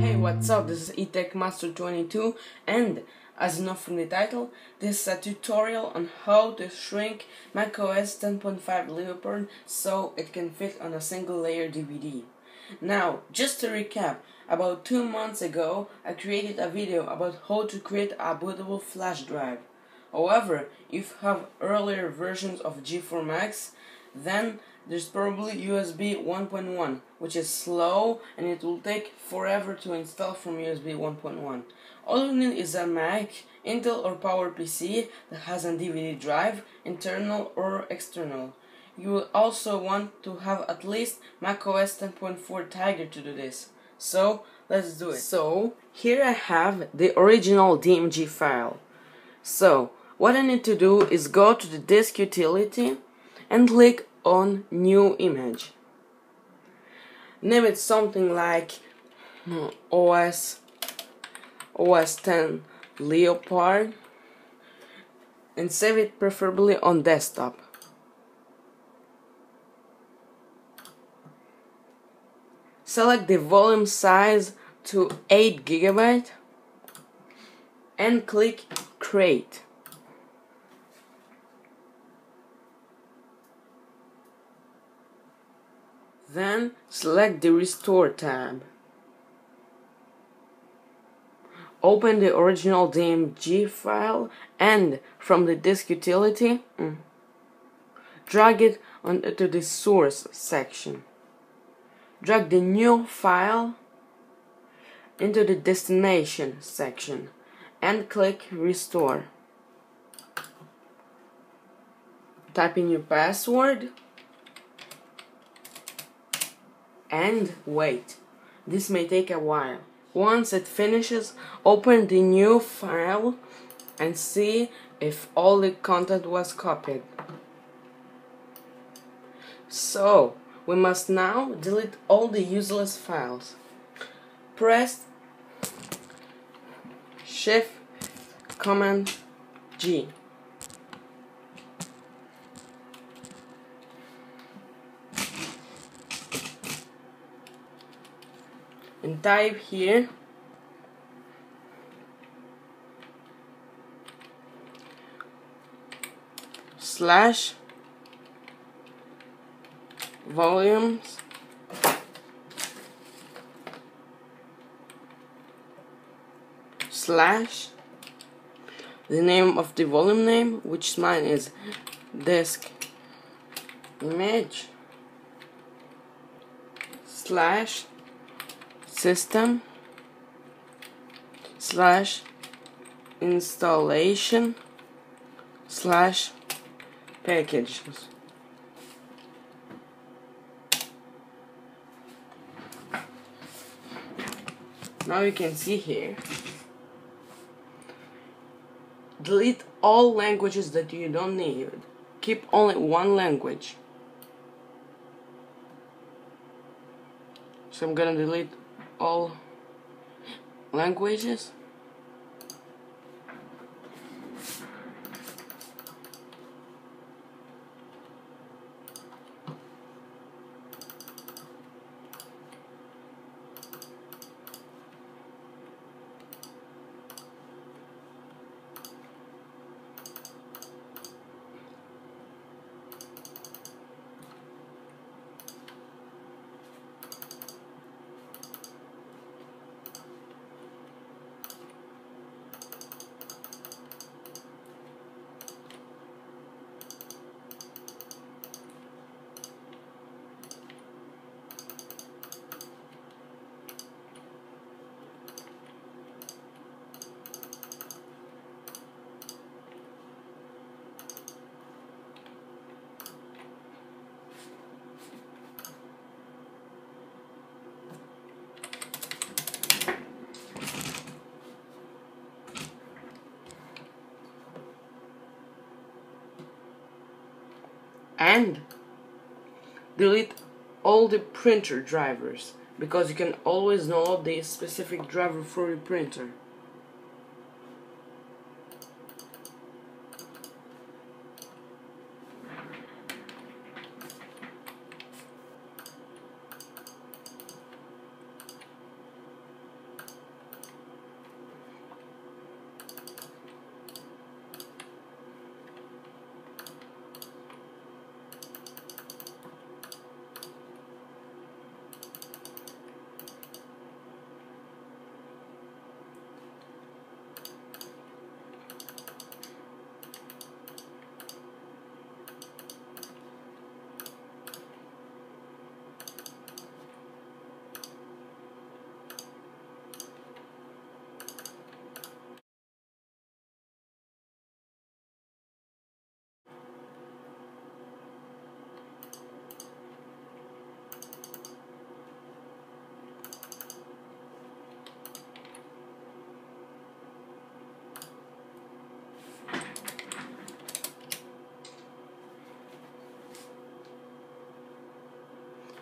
Hey, what's up? This is eTech Master 22 and as you know from the title, this is a tutorial on how to shrink macOS 10.5 Leopard so it can fit on a single layer DVD. Now, just to recap, about two months ago I created a video about how to create a bootable flash drive. However, if you have earlier versions of G4 Macs, then there's probably USB 1.1 which is slow and it will take forever to install from USB 1.1. All you need is a Mac, Intel or PowerPC that has a DVD drive, internal or external. You will also want to have at least macOS 10.4 Tiger to do this. So, let's do it. So, here I have the original DMG file. So, what I need to do is go to the disk utility and click on new image. Name it something like hmm, OS OS 10 Leopard and save it preferably on desktop. Select the volume size to 8 gigabyte and click create. Then select the Restore tab. Open the original DMG file and from the disk utility, mm, drag it onto the source section. Drag the new file into the destination section and click restore. Type in your password and wait. This may take a while. Once it finishes, open the new file and see if all the content was copied. So, we must now delete all the useless files. Press Shift Command G. and type here. Slash volumes. Slash the name of the volume name which mine is disk image. Slash system slash installation slash packages. Now you can see here. Delete all languages that you don't need. Keep only one language. So I'm gonna delete all languages and delete all the printer drivers because you can always download the specific driver for your printer.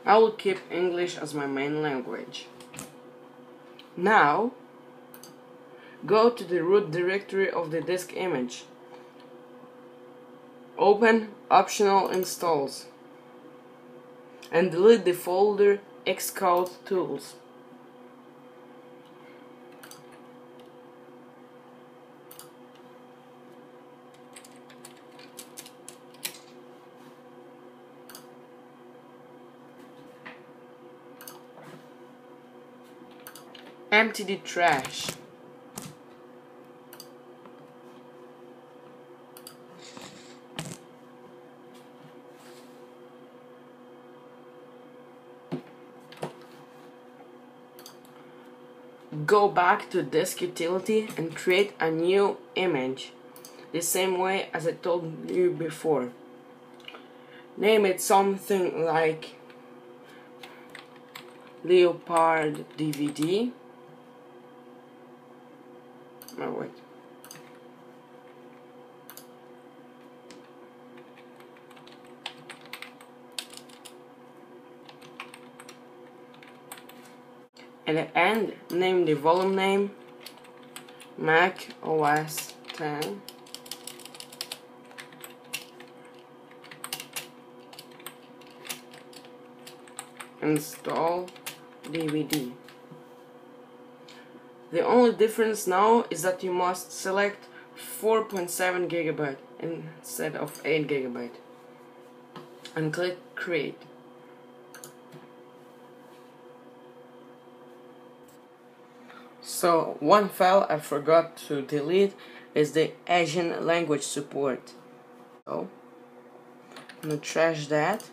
I will keep English as my main language. Now, go to the root directory of the disk image. Open optional installs and delete the folder Xcode tools. Empty the trash. Go back to disk utility and create a new image the same way as I told you before. Name it something like Leopard DVD Oh, wait. At the end, name the volume name Mac OS 10 install DVD the only difference now is that you must select 4.7 gigabyte instead of 8 gigabyte and click create. So one file I forgot to delete is the Asian language support. So I'm gonna trash that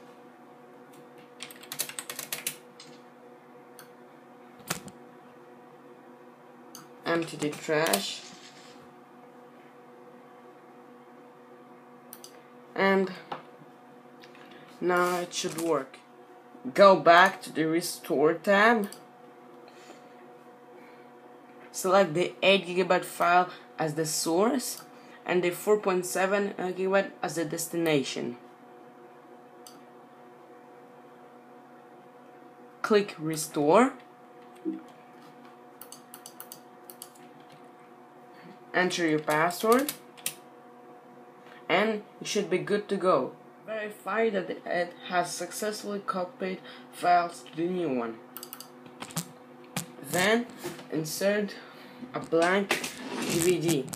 empty the trash. And now it should work. Go back to the restore tab. Select the 8 gigabyte file as the source and the 4.7 gigabyte as the destination. Click restore enter your password and you should be good to go. Verify that it has successfully copied files to the new one. Then insert a blank DVD.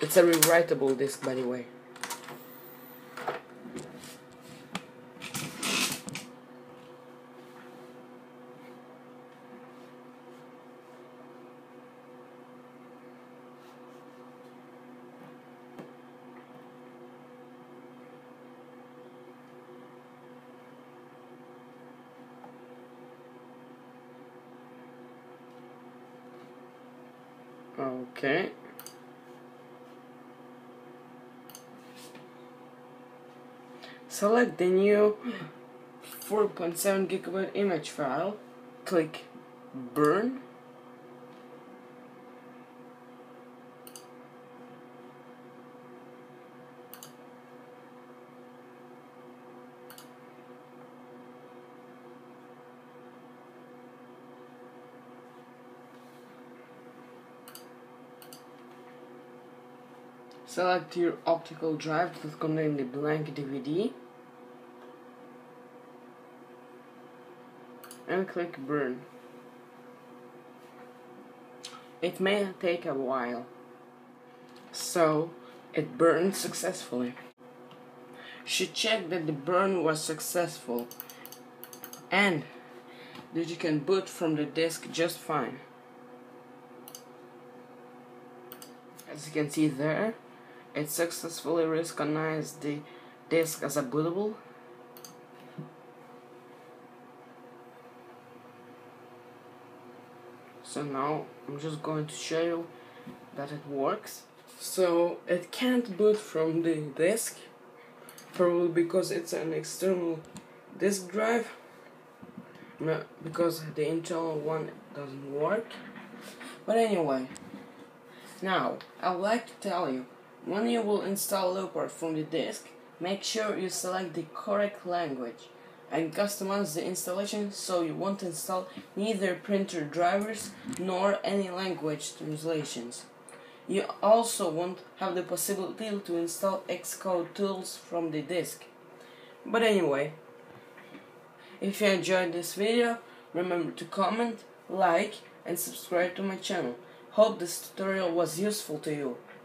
It's a rewritable disk by the way. Okay. Select the new 4.7 gigabyte image file. Click Burn. Select your optical drive that contains the blank DVD and click burn. It may take a while, so it burned successfully. She checked that the burn was successful and that you can boot from the disk just fine. As you can see there, it successfully recognized the disk as a bootable. So now I'm just going to show you that it works. So it can't boot from the disk, probably because it's an external disk drive, No, because the internal one doesn't work. But anyway, Now, I would like to tell you, when you will install Leopard from the disk, make sure you select the correct language and customize the installation so you won't install neither printer drivers nor any language translations. You also won't have the possibility to install Xcode tools from the disk. But anyway, if you enjoyed this video, remember to comment, like and subscribe to my channel. Hope this tutorial was useful to you.